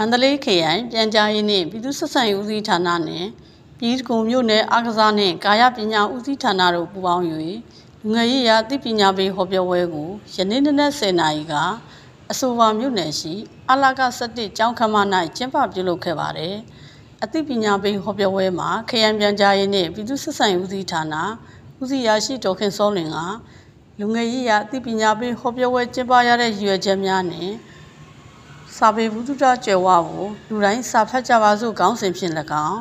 မန္တလေးခရိုင်ပြန်ကြားရေးနှင့်ပြည်သူ့ဆက်ဆံရေးဦးစီးဌာနနှင့်ပြည်သူ့ကုံမြို့နယ်အားကစားနှင့်ကာယပညာဦးစီးဌာနတို့ပူးပေါင်း၍လူငယ်ရေးရာအသိပညာပေးဟောပြောပွဲကိုယနေ့နနက်10:00နာရီကအဆိုပါမြို့နယ်ရှိအလာက17ကျောင်းခမ်းမ၌ကျင်းပပြုလုပ်ခဲ့ပါတယ်။အသိပညာပေးဟောပြောပွဲမှာခရိုင်ပြန်ကြားရေးနှင့်ပြည်သူ့ဆက်ဆံရေးဦးစီးဌာနဦးစီးရာရှိဒေါခင်စောလင်ကလူငယ်ရေးရာအသိပညာပေးဟောပြောပွဲကျင်းပရတဲ့ရည်ရွယ်ချက်များနှင့် စာပေဘုဒ္ဓကျွယ်ဝကိုလူတိုင်းစာဖတ်ကြပါစို့ခေါင်းစဉ်ဖြင့်၎င်း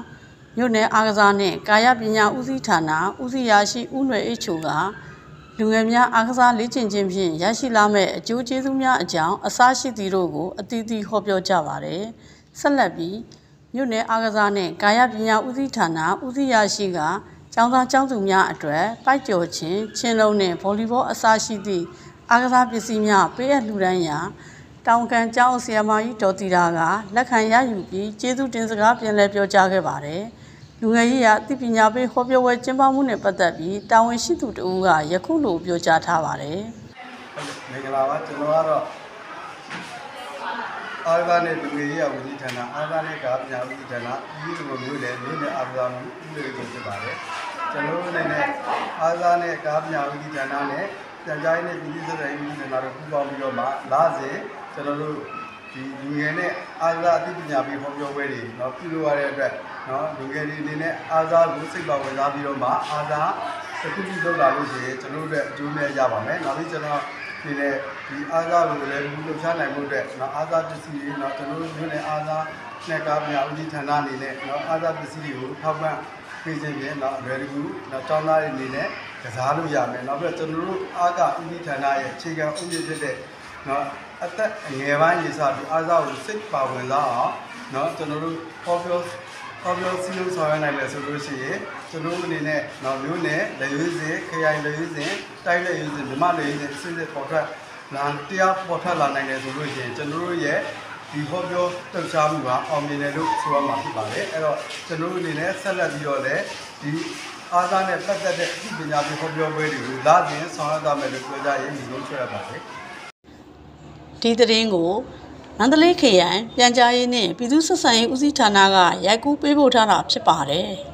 မြို့နယ်အားကစားနှင့်ကာယပညာဦးစီးဌာနဦးစီးရာရှိဦးနွယ်အေးချိုကလူငယ်များအားကစားလေ့ကျင့်ခြင်းဖြင့်ရရှိလာမဲ့အကျိုးကျေးဇူးများအကြောင်းအစရှိသည်တို့ကိုအသီးသီးဟောပြောကြပါရယ်ဆက်လက်ပြီးမြို့နယ်အားကစားနှင့်ကာယပညာဦးစီးဌာနဦးစီးရာရှိကကျောင်းသားကျောင်းသူများအတွက်ပိုက်ကျော်ခြင်းချင်းလုံးနှင့်ဗော်လီဘောအစရှိသည့်အားကစားပစ္စည်းများပေးအပ်လှူဒန်းရာ တောင်ကန်ကျောင်းဆရာမကြီးဒေါ်တီရာကလက်ခံရယူပြီးကျေးဇူးတင်စကားပြန်လည်ပြောကြားခဲ့ပါတယ်။လူငယ်ရေးရာအသိပညာပေးဟောပြောပွဲကျင်းပမှုနဲ့ပတ်သက်ပြီးတာဝန်ရှိသူတဦးကယခုလိုပြောကြားထားပါတယ်မင်္ဂလာပါကျွန်တော်ကတော့အာရဘာနဲ့လူငယ်ရေးဝန်ကြီးဌာနအာရဘာနဲ့ကာပညာဝန်ကြီးဌာနဒီလိုမျိုးလေမျိုးနဲ့အာရဘာမှုဥပဒေကိုဖြစ်ပါတယ်ကျွန်တော်တို့အနေနဲ့အာရဘာနဲ့ကာပညာဝန်ကြီးဌာနနဲ့ပြန်ကြားရေးနဲ့ပြည်သူ့ဆက်ဆံရေးဝန်ကြီးဌာနတို့ပူးပေါင်းပြီးတော့မှလာစဉ် ကျွန်တော်တို့ဒီလူငယ်နဲ့အာရဘာအသိပညာပေးဟောပြောပွဲတွေเนาะပြုလုပ်ရတဲ့အတွက်เนาะလူငယ်တွေအနေနဲ့အာရဘာကိုစိတ်ပါဝင်စားပြီးတော့မှအာရဘာတစ်ခုခုလုပ်လာလို့ရှိရင်ကျွန်တော်တို့အတွက်အကျိုးမဲ့ရပါမယ်နောက်ပြီးကျွန်တော်ဒီလေဒီအားစားကိုလည်းဘူးလို့ချနိုင်မှုအတွက်နော်အားစားပစ္စည်းတွေနော်ကျွန်တော်တို့မြို့နယ်အားစားနဲ့ကားမြဦးကြီးဌာနအနေနဲ့နော်အားစားပစ္စည်းတွေကိုထောက်ပံ့ပေးခြင်းဖြင့်နော်အလွယ်တကူနော်တောင်းသားတွေအနေနဲ့ကစားလို့ရမယ်နောက်ပြီးကျွန်တော်တို့အားကဦးကြီးဌာနရဲ့အခြေခံဥပဒေဖြစ်တဲ့ နော်အသက်အငယ်ပိုင်းရေစပြီးအားစားကိုစိတ်ပါဝင်လာအောင်နော်ကျွန်တော်တို့ဟောပြောဟောပြောစီလို့ဆောင်ရနိုင်တယ်ဆိုလို့ရှိရင်ကျွန်တော်အနေနဲ့တော့မျိုးနဲ့လက်ရွေးစင်ခရိုင်လက်ရွေးစင်တိုက်လက်ရွေးစင်ဓမ္မလက်ရွေးစင်အစစ်စစ်ပေါ်ထွက်လာတရားပေါ်ထွက်လာနိုင်တယ်ဆိုလို့ရှိရင်ကျွန်တော်တို့ရဲ့ဒီဟောပြောလှုပ်ရှားမှုကအောင်မြင်တယ်လို့ဆိုရမှာဖြစ်ပါတယ်အဲ့တော့ကျွန်တော်တို့အနေနဲ့ဆက်လက်ပြီးတော့လည်းဒီအားသားနဲ့ပတ်သက်တဲ့အသိပညာပေးဟောပြောပွဲတွေကိုလာခြင်းဆောင်ရွက်သွားမယ်လို့ပြောကြရင်ဒီလိုဆွဲရပါတယ်။ ဒီသတင်းကိုမန္တလေးခရိုင်ပြန်ကြားရေးနှင့်ပြည်သူ့ဆက်ဆံရေးဦးစီးဌာနကရိုက်ကူးပေးပို့ထားတာဖြစ်ပါတယ်။